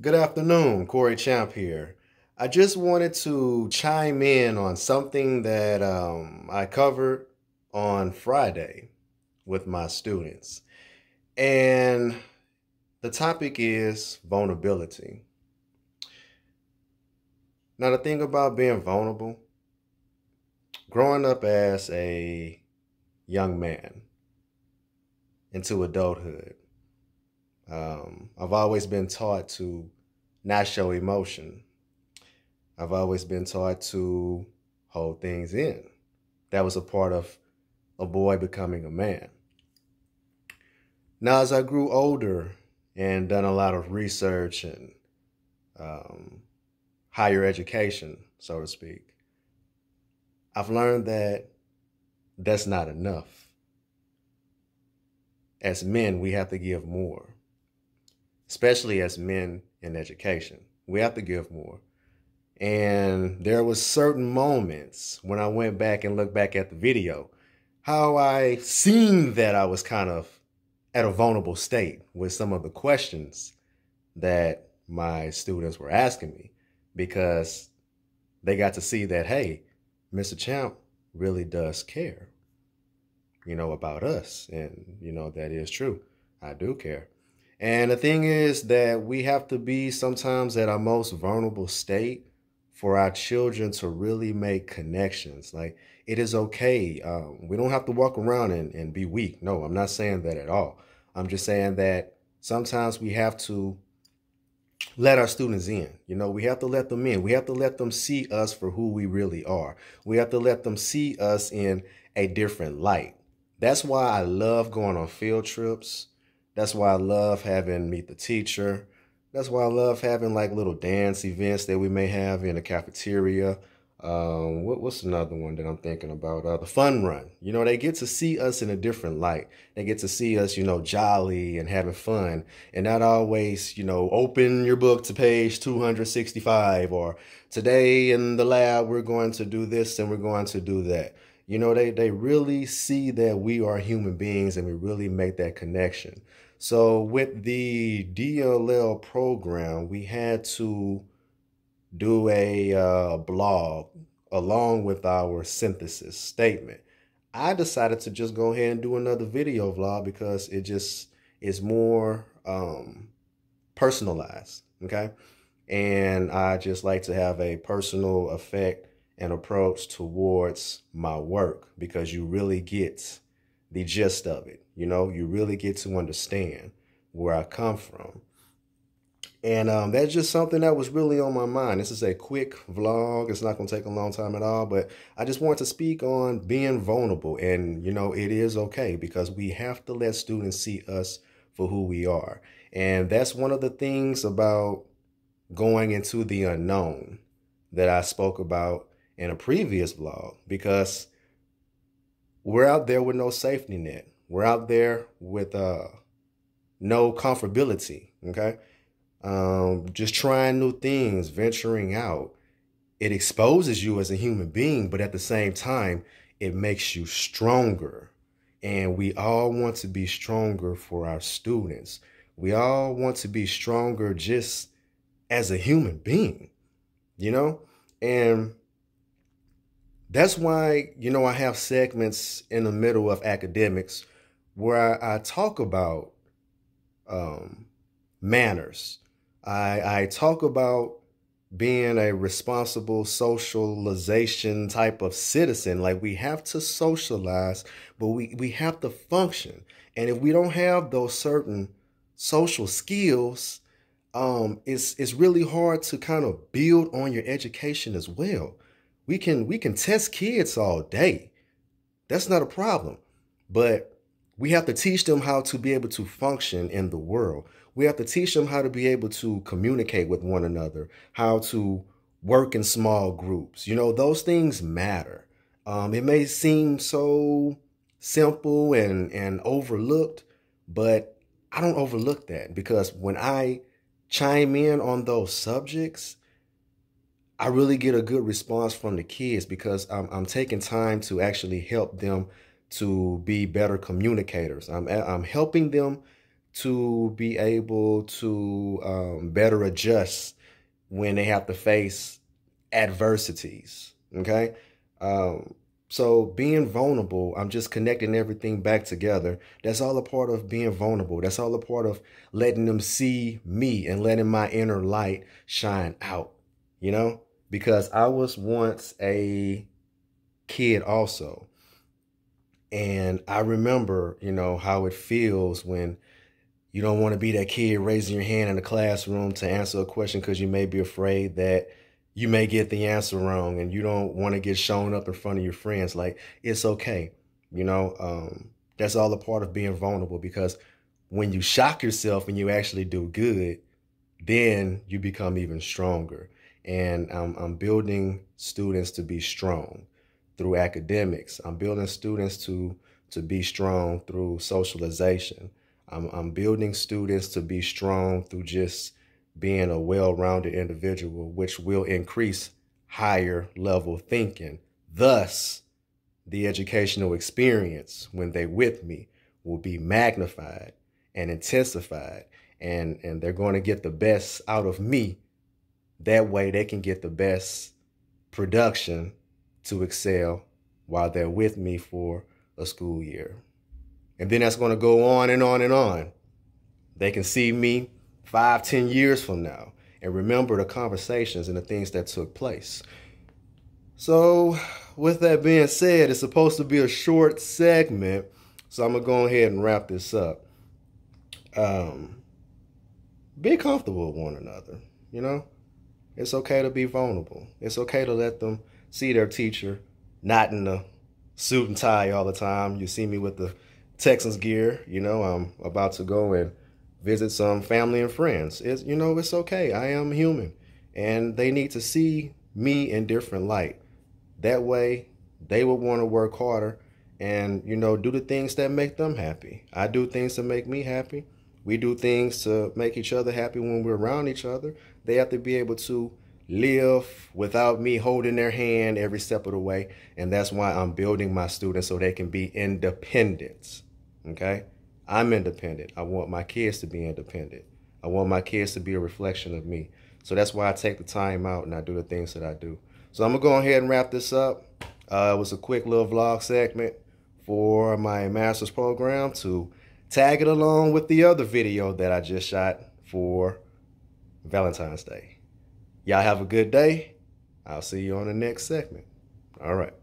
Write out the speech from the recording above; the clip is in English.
Good afternoon, Corey Champ here. I just wanted to chime in on something that um, I covered on Friday with my students. And the topic is vulnerability. Now, the thing about being vulnerable, growing up as a young man into adulthood, um, I've always been taught to not show emotion. I've always been taught to hold things in. That was a part of a boy becoming a man. Now, as I grew older and done a lot of research and um, higher education, so to speak, I've learned that that's not enough. As men, we have to give more especially as men in education. We have to give more. And there was certain moments when I went back and looked back at the video, how I seen that I was kind of at a vulnerable state with some of the questions that my students were asking me because they got to see that, hey, Mr. Champ really does care, you know, about us. And, you know, that is true. I do care. And the thing is that we have to be sometimes at our most vulnerable state for our children to really make connections. Like it is okay. Um, we don't have to walk around and, and be weak. No, I'm not saying that at all. I'm just saying that sometimes we have to let our students in. You know, we have to let them in. We have to let them see us for who we really are. We have to let them see us in a different light. That's why I love going on field trips. That's why I love having Meet the Teacher. That's why I love having like little dance events that we may have in the cafeteria. Um, what, what's another one that I'm thinking about? Uh, the fun run. You know, they get to see us in a different light. They get to see us, you know, jolly and having fun and not always, you know, open your book to page 265 or today in the lab, we're going to do this and we're going to do that. You know, they, they really see that we are human beings and we really make that connection. So with the DLL program, we had to do a uh, blog along with our synthesis statement. I decided to just go ahead and do another video vlog because it just is more um, personalized. Okay. And I just like to have a personal effect and approach towards my work because you really get the gist of it. You know, you really get to understand where I come from. And um, that's just something that was really on my mind. This is a quick vlog. It's not going to take a long time at all, but I just want to speak on being vulnerable. And, you know, it is okay because we have to let students see us for who we are. And that's one of the things about going into the unknown that I spoke about in a previous vlog because we're out there with no safety net. We're out there with uh, no comfortability, okay? Um, just trying new things, venturing out. It exposes you as a human being, but at the same time, it makes you stronger. And we all want to be stronger for our students. We all want to be stronger just as a human being, you know? And that's why, you know, I have segments in the middle of academics where I, I talk about um, manners. I, I talk about being a responsible socialization type of citizen. Like we have to socialize, but we, we have to function. And if we don't have those certain social skills, um, it's, it's really hard to kind of build on your education as well. We can we can test kids all day. That's not a problem. But we have to teach them how to be able to function in the world. We have to teach them how to be able to communicate with one another, how to work in small groups. You know, those things matter. Um, it may seem so simple and, and overlooked, but I don't overlook that because when I chime in on those subjects, I really get a good response from the kids because I'm, I'm taking time to actually help them to be better communicators. I'm, I'm helping them to be able to um, better adjust when they have to face adversities. Okay. Um, so being vulnerable, I'm just connecting everything back together. That's all a part of being vulnerable. That's all a part of letting them see me and letting my inner light shine out, you know? Because I was once a kid also. And I remember, you know, how it feels when you don't want to be that kid raising your hand in the classroom to answer a question because you may be afraid that you may get the answer wrong and you don't want to get shown up in front of your friends. Like, it's okay. You know, um, that's all a part of being vulnerable because when you shock yourself and you actually do good, then you become even stronger. And um, I'm building students to be strong through academics. I'm building students to to be strong through socialization. I'm, I'm building students to be strong through just being a well-rounded individual, which will increase higher level thinking. Thus, the educational experience when they with me will be magnified and intensified and and they're going to get the best out of me that way they can get the best production to excel while they're with me for a school year and then that's going to go on and on and on they can see me five, ten years from now and remember the conversations and the things that took place. So, with that being said, it's supposed to be a short segment, so I'm gonna go ahead and wrap this up. Um, be comfortable with one another, you know? It's okay to be vulnerable. It's okay to let them see their teacher not in a suit and tie all the time. You see me with the Texans gear, you know, I'm about to go and visit some family and friends. It's, you know, it's okay. I am human. And they need to see me in different light. That way, they will want to work harder and, you know, do the things that make them happy. I do things to make me happy. We do things to make each other happy when we're around each other. They have to be able to live without me holding their hand every step of the way. And that's why I'm building my students so they can be independent. Okay? I'm independent. I want my kids to be independent. I want my kids to be a reflection of me. So that's why I take the time out and I do the things that I do. So I'm going to go ahead and wrap this up. Uh, it was a quick little vlog segment for my master's program to tag it along with the other video that I just shot for Valentine's Day. Y'all have a good day. I'll see you on the next segment. All right.